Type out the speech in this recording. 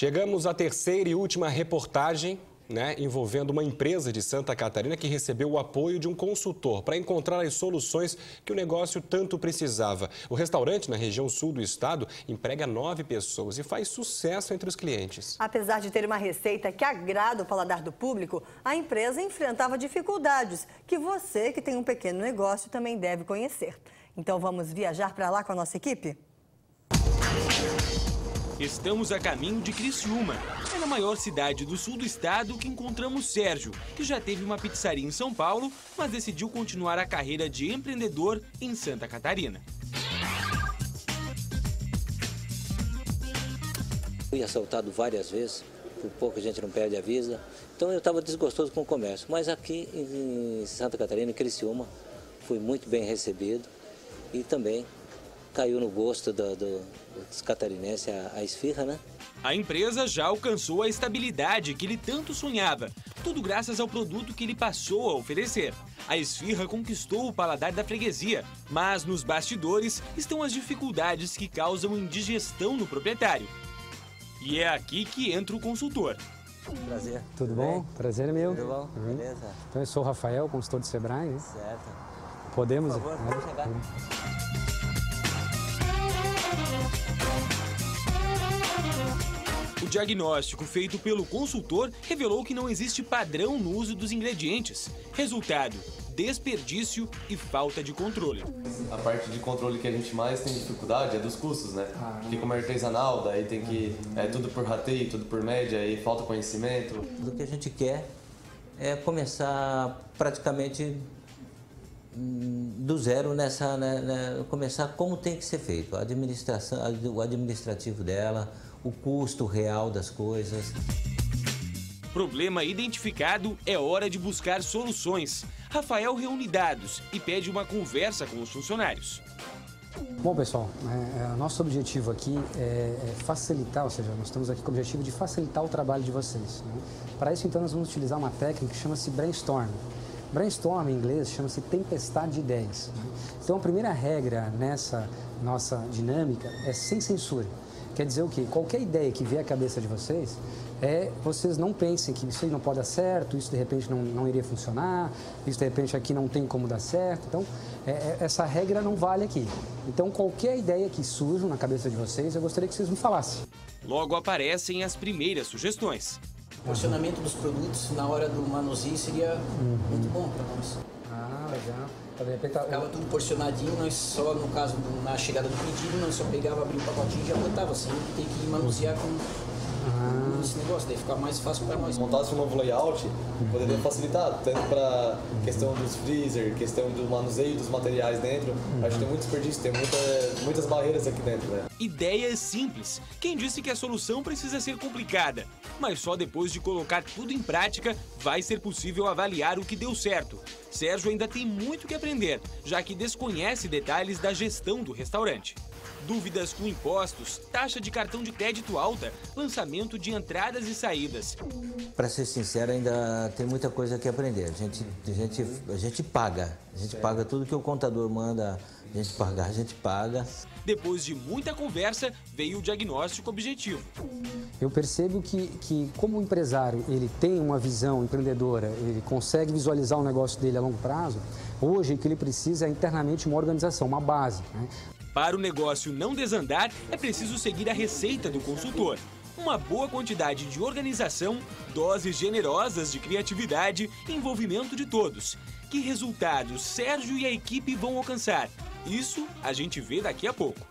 Chegamos à terceira e última reportagem né, envolvendo uma empresa de Santa Catarina que recebeu o apoio de um consultor para encontrar as soluções que o negócio tanto precisava. O restaurante na região sul do estado emprega nove pessoas e faz sucesso entre os clientes. Apesar de ter uma receita que agrada o paladar do público, a empresa enfrentava dificuldades que você que tem um pequeno negócio também deve conhecer. Então vamos viajar para lá com a nossa equipe? Estamos a caminho de Criciúma. É na maior cidade do sul do estado que encontramos Sérgio, que já teve uma pizzaria em São Paulo, mas decidiu continuar a carreira de empreendedor em Santa Catarina. Fui assaltado várias vezes, por pouco a gente não perde a visa. Então eu estava desgostoso com o comércio. Mas aqui em Santa Catarina, em Criciúma, fui muito bem recebido e também caiu no gosto do, do, dos catarinenses a, a esfirra, né? A empresa já alcançou a estabilidade que ele tanto sonhava, tudo graças ao produto que ele passou a oferecer. A esfirra conquistou o paladar da freguesia, mas nos bastidores estão as dificuldades que causam indigestão no proprietário. E é aqui que entra o consultor. Prazer. Tudo bom? Prazer é meu. Tudo bom? Uhum. Beleza. Então eu sou o Rafael, consultor do Sebrae. Né? Certo. Podemos? Por favor, pode chegar. O diagnóstico feito pelo consultor revelou que não existe padrão no uso dos ingredientes. Resultado: desperdício e falta de controle. A parte de controle que a gente mais tem dificuldade é dos custos, né? Porque como é artesanal, daí tem que. É tudo por rateio, tudo por média, e falta conhecimento. O que a gente quer é começar praticamente hum, do zero nessa. Né, né, começar como tem que ser feito. A administração, o administrativo dela, o custo real das coisas. Problema identificado, é hora de buscar soluções. Rafael reúne dados e pede uma conversa com os funcionários. Bom, pessoal, é, é, nosso objetivo aqui é, é, facilitar, ou seja, nós estamos aqui com o objetivo de facilitar o trabalho de vocês. Né? Para isso, então, nós vamos utilizar uma técnica que chama-se brainstorm. Brainstorm, em inglês, chama-se tempestade de ideias. Né? Então, a primeira regra nessa nossa dinâmica é sem censura. Quer dizer o quê? Qualquer ideia que vier à cabeça de vocês, é, vocês não pensem que isso aí não pode dar certo, isso de repente não, não iria funcionar, isso de repente aqui não tem como dar certo. Então, é, é, essa regra não vale aqui. Então, qualquer ideia que surja na cabeça de vocês, eu gostaria que vocês me falassem. Logo aparecem as primeiras sugestões. O porcionamento dos produtos na hora do manuseio seria uhum. muito bom para nós. Ah, legal. Então, repente, Ficava tudo porcionadinho, nós só, no caso, na chegada do pedido, nós só pegava, abria o pacotinho e já botava, sem assim, ter que manusear com. Esse negócio, daí ficar mais fácil para nós. Montasse um novo layout, poderia facilitar, tanto para questão dos freezer, questão do manuseio dos materiais dentro. Acho que tem muito desperdício, tem muita, muitas barreiras aqui dentro, né? Ideias simples. Quem disse que a solução precisa ser complicada? Mas só depois de colocar tudo em prática vai ser possível avaliar o que deu certo. Sérgio ainda tem muito que aprender, já que desconhece detalhes da gestão do restaurante. Dúvidas com impostos, taxa de cartão de crédito alta, lançamento de entradas e saídas. Para ser sincero, ainda tem muita coisa que aprender. A gente, a gente, a gente paga. A gente paga tudo que o contador manda a gente pagar, a gente paga. Depois de muita conversa, veio o diagnóstico objetivo. Eu percebo que, que como o empresário ele tem uma visão empreendedora, ele consegue visualizar o negócio dele a longo prazo, hoje o que ele precisa é internamente uma organização, uma base. Né? Para o negócio não desandar, é preciso seguir a receita do consultor. Uma boa quantidade de organização, doses generosas de criatividade envolvimento de todos. Que resultados Sérgio e a equipe vão alcançar? Isso a gente vê daqui a pouco.